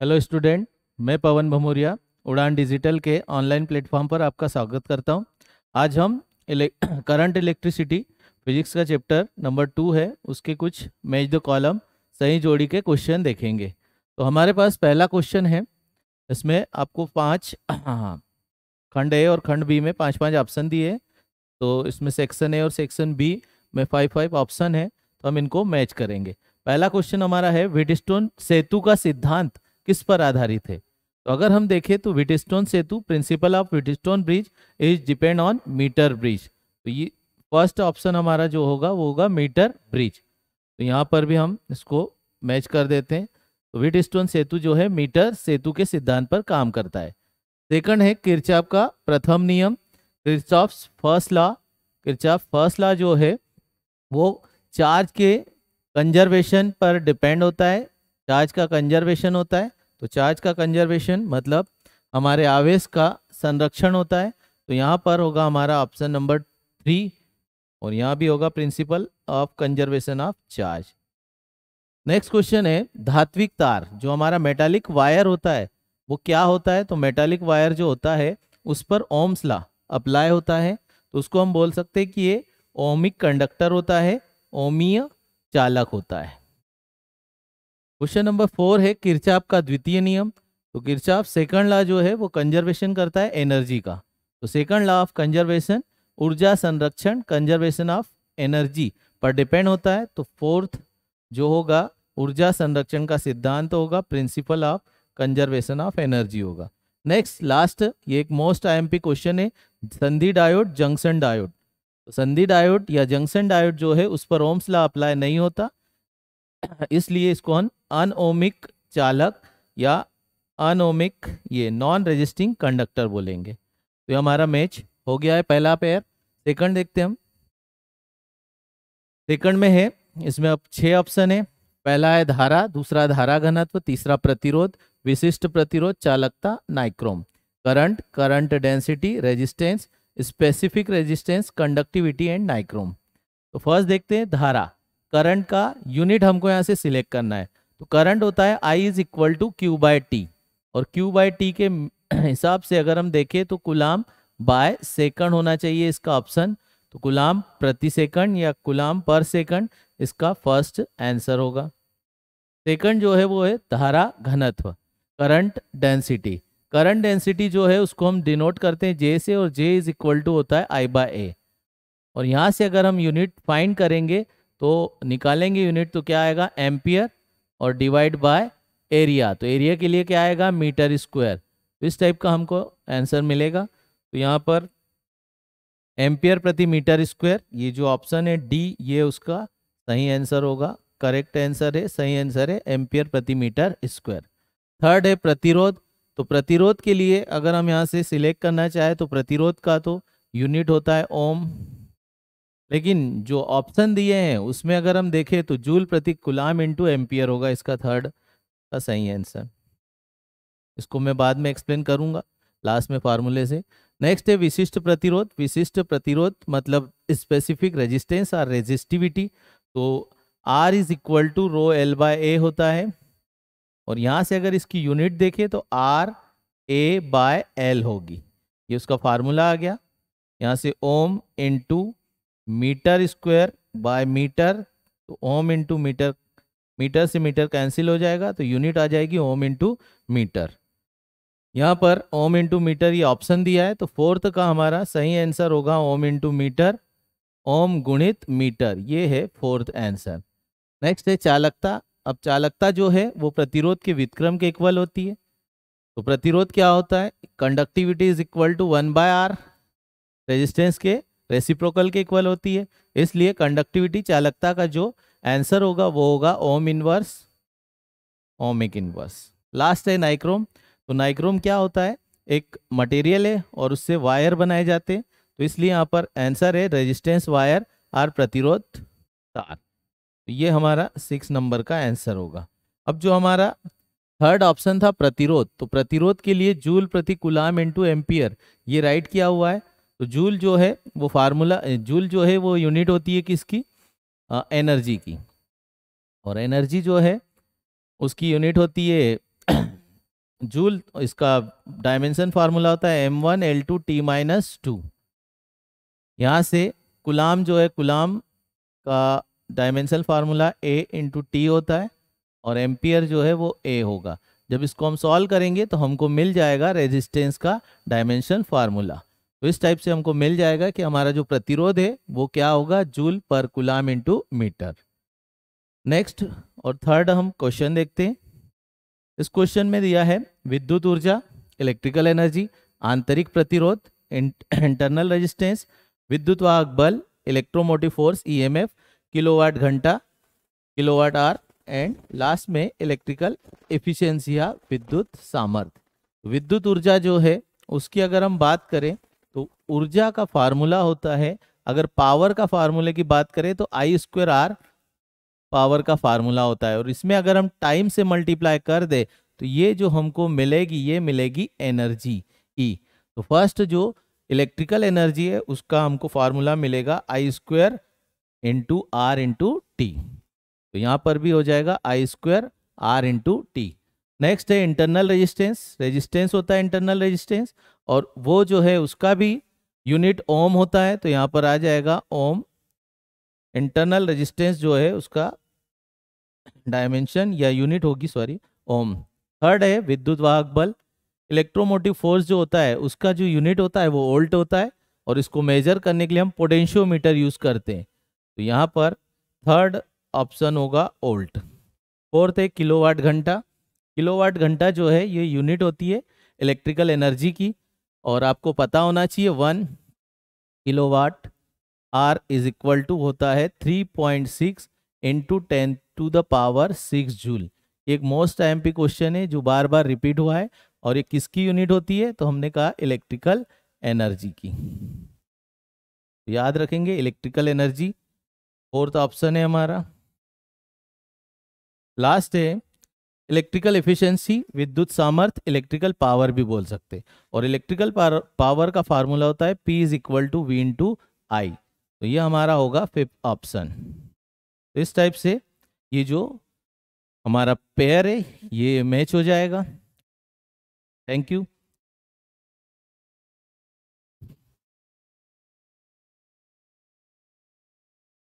Hello student मैं पवन भमोरिया, उड़ान digital के ऑनलाइन प्लेटफॉर्म पर आपका स्वागत करता हूँ। आज हम इले करंट इलेक्ट्रिसिटी फिजिक्स का चैप्टर नंबर टू है। उसके कुछ मैच द कॉलम सही जोड़ी के क्वेश्चन देखेंगे। तो हमारे पास पहला क्वेश्चन है। इसमें आपको पाँच, खंड ए और खंड बी में पाँच पाँच ऑप्शन दिए। तो इसमें सेक्शन ए और सेक्शन बी में फाइव फाइव ऑप्शन है। तो हम इनको मैच करेंगे। पहला क्वेश्चन हमारा है विडस्टोन सेतु का सिद्धांत किस पर आधारित है? तो अगर हम देखें तो Wheatstone Setu principle of Wheatstone bridge is depend on metre bridge तो ये फ़र्स्ट ऑप्शन हमारा जो होगा, वो होगा मीटर ब्रिज तो यहाँ पर भी हम इसको मैच कर देते हैं। तो विटस्टोन सेतु जो है मीटर सेतु के सिद्धांत पर काम करता है। सेकंड है किरचाप का प्रथम नियम। Kirchhoff first law Kirchhoff first law जो है, वो चार्ज के कंजर्वेशन पर डिपेंड होता है। चार्ज का कंजर्वेशन होता है। तो चार्ज का कंजर्वेशन मतलब हमारे आवेश का संरक्षण होता है। तो यहाँ पर होगा हमारा ऑप्शन नंबर थ्री और यहाँ भी होगा principle of conservation of charge next question है, धात्विक तार, जो हमारा मेटालिक वायर होता है, वो क्या होता है? तो मेटालिक वायर जो होता है, उस पर ओम्स ला अप्लाई होता है। तो उसको हम बोल सकते हैं कि ये ओमिक कंडक्टर होता है ओमीय चालक होता है। क्वेश्चन नंबर फोर है, किरचाप का द्वितीय नियम। तो किरचाप सेकंड लॉ जो है, वो कंजर्वेशन करता है एनर्जी का। तो सेकंड लॉ ऑफ़ कंजर्वेशन ऊर्जा संरक्षण कंजर्वेशन ऑफ़ एनर्जी पर डिपेंड होता है। तो फोर्थ जो होगा, ऊर्जा संरक्षण का सिद्धांत होगा principle of conservation of energy होगा। नेक्स्ट लास्ट ये एक मोस्ट आईएमपी क्वेश्चन है, संधि डायोड जंक्शन डायोड तो संधि डायोड या जंक्शन डायोड जो है, उस पर ओम्स लॉ अप्लाई नहीं होता। इसलिए इसको हम अनओमिक चालक या अनओमिक ये नॉन रेजिस्टिंग कंडक्टर बोलेंगे। तो ये हमारा मैच हो गया है पहला पेयर सेकंड देखते हम। सेकंड में है, इसमें अब छह ऑप्शन है। पहला है धारा, दूसरा धारा घनत्व, तीसरा प्रतिरोध, विशिष्ट प्रतिरोध, चालकता nichrome current current density resistance specific resistance conductivity and nichrome तो फ़र्स्ट देखते हैं धारा। करंट का यूनिट हमको यहाँ से सिलेक्ट करना है। तो करंट होता है I is equal to Q by T और क्यू बाय टी के हिसाब से अगर हम देखें तो गुलाम बाय सेकंड होना चाहिए इसका ऑप्शन तो गुलाम प्रति सेकंड या गुलाम पर सेकंड, इसका फ़र्स्ट आंसर होगा। सेकंड जो है वो है धारा घनत्व, करंट डेंसिटी करंट डेंसिटी जो है उसको हम डिनोट करते हैं जे से और जे इज़ इक्वल टू होता है आई बाय ए और यहाँ से अगर हम यूनिट फाइंड करेंगे तो निकालेंगे यूनिट तो क्या आएगा? एम्पियर और डिवाइड बाय एरिया तो एरिया के लिए क्या आएगा? मीटर स्क्वायर तो इस टाइप का हमको आंसर मिलेगा। तो यहाँ पर एम्पियर प्रति मीटर स्क्वायर ये जो ऑप्शन है डी ये उसका सही आंसर होगा। करेक्ट आंसर है, सही आंसर है एम्पियर प्रति मीटर स्क्वायर थर्ड है प्रतिरोध. तो प्रतिरोध के लिए अगर हम यहाँ से सिलेक्ट करना चाहें तो प्रतिरोध का तो यूनिट होता है ओम लेकिन जो ऑप्शन दिए हैं, उसमें अगर हम देखें तो जूल प्रति गुलाम इंटू एम्पियर होगा, इसका थर्ड का सही आंसर इसको मैं बाद में एक्सप्लेन करूँगा लास्ट में फार्मूले से. नेक्स्ट है विशिष्ट प्रतिरोध. विशिष्ट प्रतिरोध मतलब स्पेसिफिक रेजिस्टेंस और रेजिस्टिविटी तो R is equal to rho L by A होता है। और यहाँ से अगर इसकी यूनिट देखें तो आर ए बाय एल होगी। ये उसका फार्मूला आ गया। यहाँ से ohm into metre square by metre तो ओम इंटू मीटर मीटर से मीटर कैंसिल हो जाएगा तो यूनिट आ जाएगी ओम इंटू मीटर। यहाँ पर ओम इंटू मीटर ये ऑप्शन दिया है तो फोर्थ का हमारा सही आंसर होगा ओम इंटू मीटर, ओम गुणित मीटर, ये है फोर्थ आंसर नेक्स्ट है चालकता, अब चालकता जो है, वो प्रतिरोध के विक्रम के इक्वल होती है। तो प्रतिरोध क्या होता है? Conductivity is equal to one by R resistance के रेसिप्रोकल के इक्वल होती है। इसलिए कंडक्टिविटी चालकता का जो आंसर होगा, वो होगा ohm inverse ohmic inverse last है नाइक्रोम तो नाइक्रोम क्या होता है? एक मटेरियल है और उससे वायर बनाए जाते हैं। तो इसलिए यहाँ पर आंसर है रेजिस्टेंस वायर और प्रतिरोध तार। तो ये हमारा सिक्स नंबर का आंसर होगा। अब जो हमारा थर्ड ऑप्शन था, प्रतिरोध। तो प्रतिरोध के लिए जूल प्रति कुलाम इंटू एम्पियर ये राइट किया हुआ है। तो जूल जो है, वो फार्मूला जूल जो है, वो यूनिट होती है किसकी? एनर्जी की। और एनर्जी जो है, उसकी यूनिट होती है, जूल, इसका डायमेंशन फार्मूला होता है M one L two T minus two यहाँ से गुलाम जो है गुलाम का dimension formula A into T होता है और एम्पियर जो है, वो ए होगा। जब इसको हम सॉल्व करेंगे तो हमको मिल जाएगा रेजिस्टेंस का डायमेंशन फार्मूला। तो इस टाइप से हमको मिल जाएगा कि हमारा जो प्रतिरोध है, वो क्या होगा? जूल पर कुलाम इंटू मीटर नेक्स्ट और थर्ड हम क्वेश्चन देखते हैं। इस क्वेश्चन में दिया है विद्युत ऊर्जा इलेक्ट्रिकल एनर्जी आंतरिक प्रतिरोध इंटरनल रेजिस्टेंस विद्युत वाहक बल इलेक्ट्रोमोटिव फोर्स ईएमएफ किलोवाट घंटा किलोवाट आर एंड लास्ट में इलेक्ट्रिकल एफिशिएंसी या विद्युत सामर्थ्य। विद्युत ऊर्जा जो है, उसकी अगर हम बात करें ऊर्जा का फार्मूला होता है। अगर पावर का फार्मूले की बात करें तो आई स्क्वायर आर पावर का फार्मूला होता है। और इसमें अगर हम टाइम से मल्टीप्लाई कर दे तो ये जो हमको मिलेगी, ये मिलेगी एनर्जी ई e. तो फ़र्स्ट जो इलेक्ट्रिकल एनर्जी है, उसका हमको फार्मूला मिलेगा I square into R into T तो यहाँ पर भी हो जाएगा I square R into T next है इंटरनल रेजिस्टेंस रेजिस्टेंस होता है इंटरनल रेजिस्टेंस और वो जो है उसका भी यूनिट ओम होता है तो यहाँ पर आ जाएगा ओम। इंटरनल रेजिस्टेंस जो है उसका डायमेंशन या यूनिट होगी, सॉरी, ओम। थर्ड है विद्युत वाहक बल। इलेक्ट्रोमोटिव फोर्स जो होता है, उसका जो यूनिट होता है वो ओल्ट होता है और इसको मेजर करने के लिए हम पोटेंशियोमीटर यूज़ करते हैं। तो यहाँ पर थर्ड ऑप्शन होगा ओल्ट फोर्थ है किलोवाट घंटा। किलोवाट घंटा जो है, ये यूनिट होती है इलेक्ट्रिकल एनर्जी की। और आपको पता होना चाहिए one kilowatt hour is equal to होता है three point six into ten to the power six joule. एक मोस्ट टाइम पे क्वेश्चन है जो बार बार रिपीट हुआ है और ये किसकी यूनिट होती है? तो हमने कहा इलेक्ट्रिकल एनर्जी की। याद रखेंगे इलेक्ट्रिकल एनर्जी। फोर्थ ऑप्शन है हमारा। लास्ट है इलेक्ट्रिकल एफिशिएंसी, विद्युत सामर्थ्य, इलेक्ट्रिकल पावर भी बोल सकते हैं। और इलेक्ट्रिकल पावर का फार्मूला होता है P is equal to V into I तो ये हमारा होगा फिफ्थ ऑप्शन तो इस टाइप से ये जो हमारा पेयर है, ये मैच हो जाएगा। Thank you